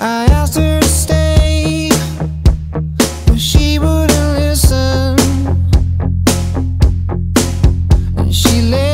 I asked her to stay, but she wouldn't listen. And she left.